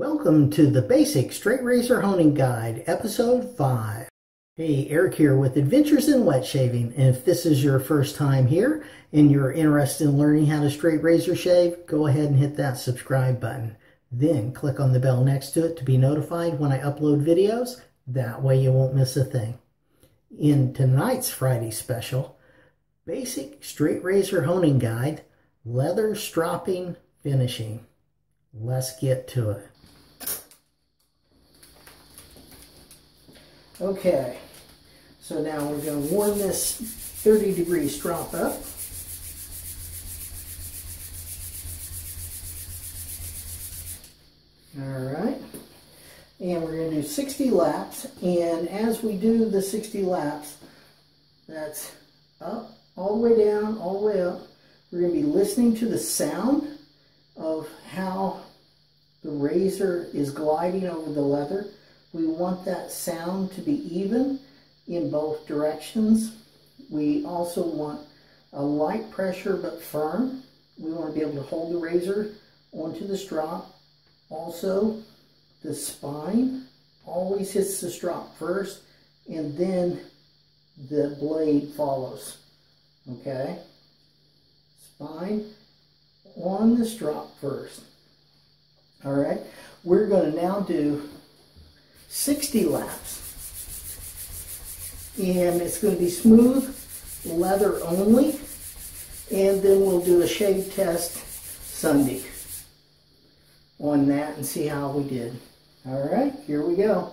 Welcome to the Basic Straight Razor Honing Guide, Episode 5. Hey, Eric here with Adventures in Wet Shaving. And if this is your first time here and you're interested in learning how to straight razor shave, go ahead and hit that subscribe button. Then click on the bell next to it to be notified when I upload videos. That way you won't miss a thing. In tonight's Friday special, Basic Straight Razor Honing Guide, Leather Stropping Finishing. Let's get to it. Okay, so now we're going to warm this 30 degree strop up. All right, and we're going to do 60 laps, and as we do the 60 laps, that's up, all the way down, all the way up, we're going to be listening to the sound of how the razor is gliding over the leather we want that sound to be even in both directions. We also want a light pressure but firm. We want to be able to hold the razor onto the strop. Also, the spine always hits the strop first and then the blade follows. Okay? Spine on the strop first. All right? We're going to now do 60 laps. And it's going to be smooth, leather only. And then we'll do a shave test Sunday on that and see how we did. All right, here we go.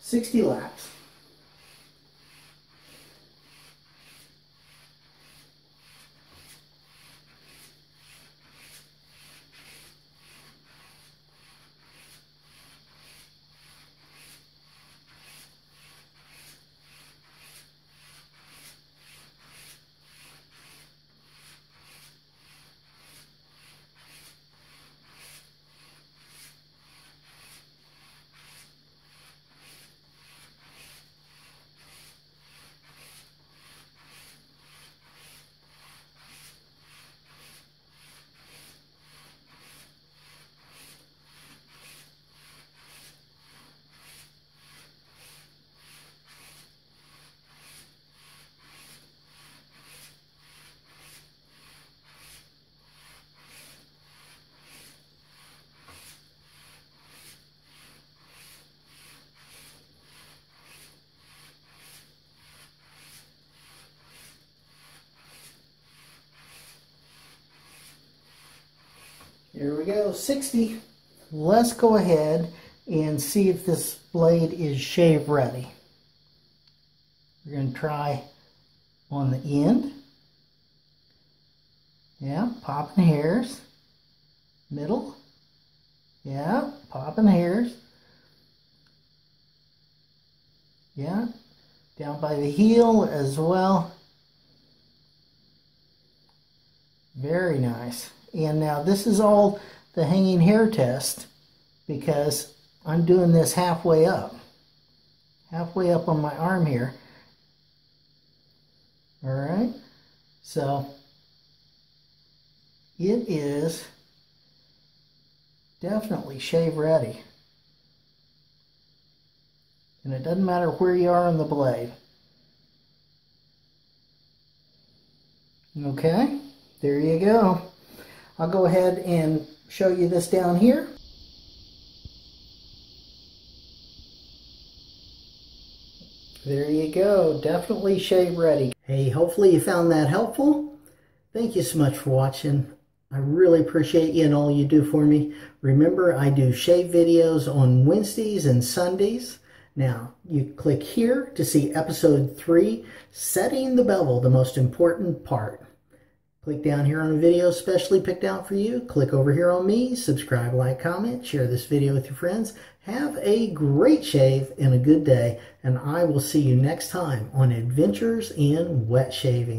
60 laps. Here we go, 60. Let's go ahead and see if this blade is shave ready. We're going to try on the end. Yeah, popping hairs. Middle. Yeah, popping hairs. Yeah, down by the heel as well. Very nice. And now this is all the hanging hair test because I'm doing this halfway up. Halfway up on my arm here. All right. So it is definitely shave ready. And it doesn't matter where you are on the blade. Okay, there you go. I'll go ahead and show you this down here. There you go. Definitely shave ready. Hey, hopefully you found that helpful. Thank you so much for watching. I really appreciate you and all you do for me. Remember, I do shave videos on Wednesdays and Sundays. Now, you click here to see episode 3, Setting the Bevel, the most important part. Click down here on a video specially picked out for you. Click over here on me, subscribe, like, comment, share this video with your friends. Have a great shave and a good day, and I will see you next time on Adventures in Wet Shaving.